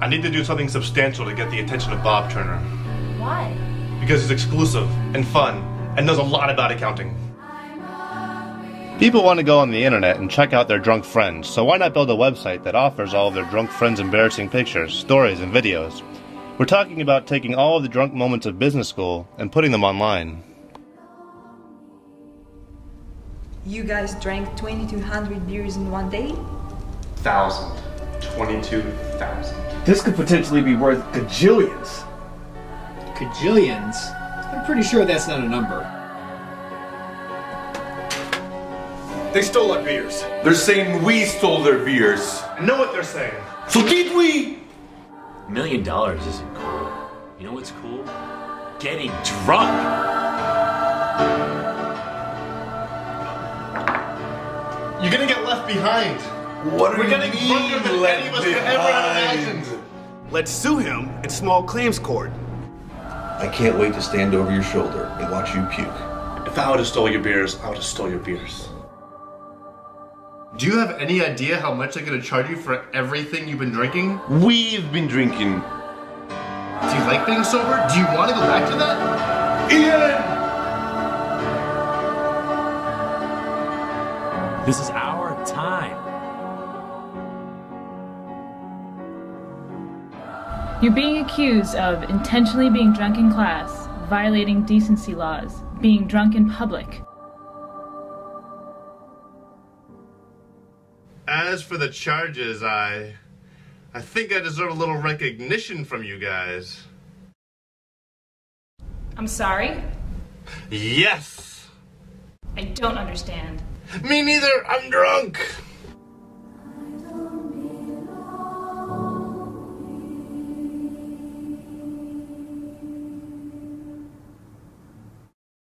I need to do something substantial to get the attention of Bob Turner. Why? Because he's exclusive and fun and knows a lot about accounting. People want to go on the internet and check out their drunk friends, so why not build a website that offers all of their drunk friends' embarrassing pictures, stories, and videos? We're talking about taking all of the drunk moments of business school and putting them online. You guys drank 2200 beers in one day? Thousand. Twenty-two thousand. This could potentially be worth gajillions. Cajillions? I'm pretty sure that's not a number. They stole our beers. They're saying we stole their beers. I know what they're saying. So did we? A million dollars isn't cool. You know what's cool? Getting drunk. You're gonna get left behind. What We're are getting you drunker than any of us could ever have imagined. Let's sue him in small claims court. I can't wait to stand over your shoulder and watch you puke. If I would have stole your beers, I would have stole your beers. Do you have any idea how much they're gonna charge you for everything you've been drinking? We've been drinking. Do you like being sober? Do you want to go back to that? Ian! This is our You're being accused of intentionally being drunk in class, violating decency laws, being drunk in public. As for the charges, I. I think I deserve a little recognition from you guys. I'm sorry? Yes! I don't understand. Me neither, I'm drunk!